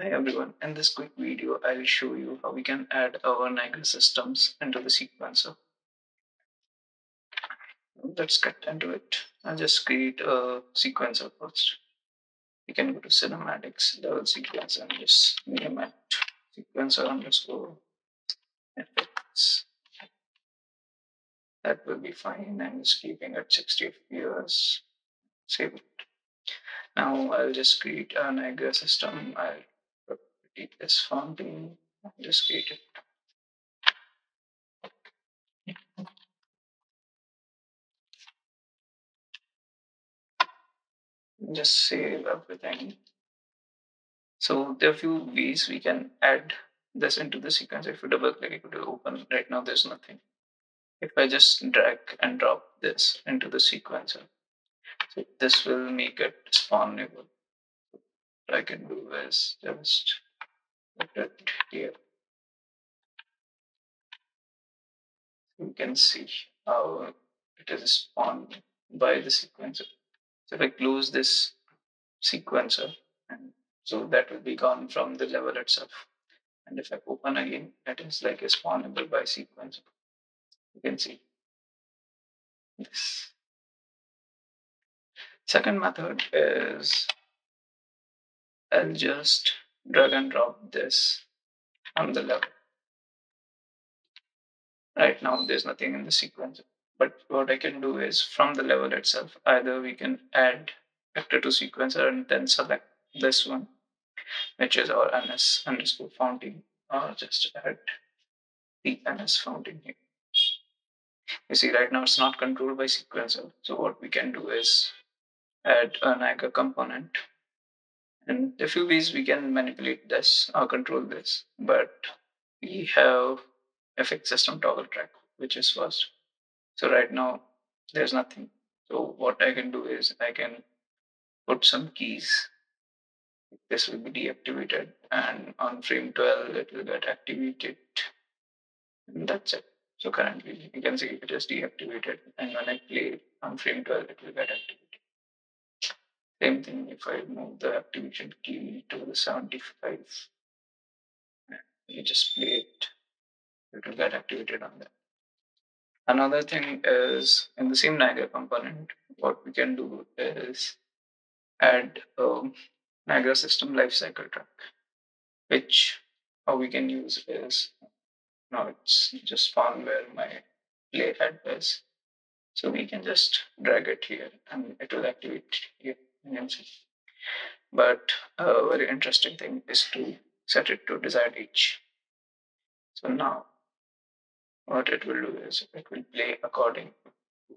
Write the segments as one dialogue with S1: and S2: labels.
S1: Hi everyone, in this quick video I'll show you how we can add our Niagara systems into the sequencer. Let's get into it. I'll just create a sequencer first. You can go to cinematics, level sequencer and just name it sequencer underscore effects. That will be fine. I'm just keeping it 60 FPS. Save it. Now I'll just create a Niagara system. I'll repeat this fountain. Just create it. Just save everything. So there are few ways we can add this into the sequence. If you double click, it will open. Right now there's nothing. If I just drag and drop this into the sequencer, so this will make it spawnable. What I can do is just here. You can see how it is spawned by the sequencer. So if I close this sequencer, and so that will be gone from the level itself. And if I open again, it is like a spawnable by sequencer. You can see this. Second method is I'll just drag and drop this on the level. Right now, there's nothing in the sequencer. But what I can do is from the level itself, either we can add actor to sequencer and then select this one, which is our ns underscore fountain, or just add the ns fountain here. You see, right now it's not controlled by sequencer. So what we can do is add a Niagara component. And a few ways we can manipulate this or control this, but we have FX system toggle track, which is first. So right now there's nothing. So what I can do is I can put some keys. This will be deactivated and on frame 12 it will get activated. And that's it. So currently you can see it is deactivated and when I play on frame 12 it will get activated. Same thing if I move the activation key to the 75, you just play it, it will get activated on that. Another thing is in the same Niagara component, what we can do is add a Niagara system lifecycle track, which how we can use is now it's just found where my playhead is. So we can just drag it here and it will activate here. But a very interesting thing is to set it to desired age. So now what it will do is it will play according to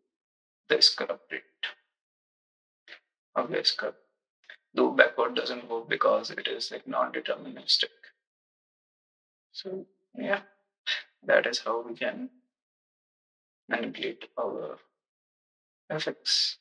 S1: the sculpt rate of the sculpt. Though backward doesn't work because it is like non-deterministic. So yeah, that is how we can manipulate our effects.